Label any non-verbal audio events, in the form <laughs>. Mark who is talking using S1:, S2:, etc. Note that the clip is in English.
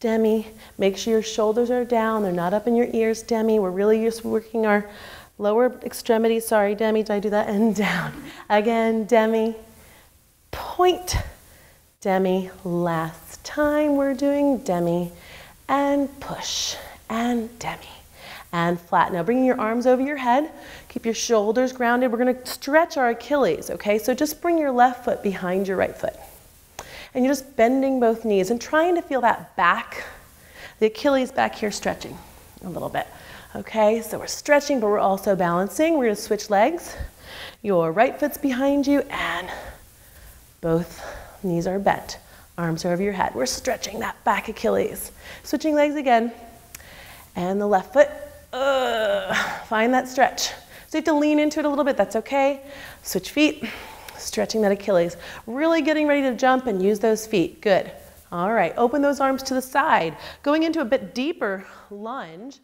S1: Demi, make sure your shoulders are down. They're not up in your ears, Demi. We're really just working our lower extremities. Sorry, Demi, did I do that? <laughs> And down. Again, Demi. Point. Demi. Last time we're doing Demi. And push. And Demi. And flat. Now bringing your arms over your head. Keep your shoulders grounded. We're going to stretch our Achilles, okay? So just bring your left foot behind your right foot. And you're just bending both knees and trying to feel that back, the Achilles back here stretching a little bit. Okay, so we're stretching, but we're also balancing. We're gonna switch legs. Your right foot's behind you and both knees are bent. Arms are over your head. We're stretching that back Achilles. Switching legs again. And the left foot, uh, find that stretch. So you have to lean into it a little bit, that's okay. Switch feet, stretching that Achilles. Really getting ready to jump and use those feet, good. All right, open those arms to the side. Going into a bit deeper lunge.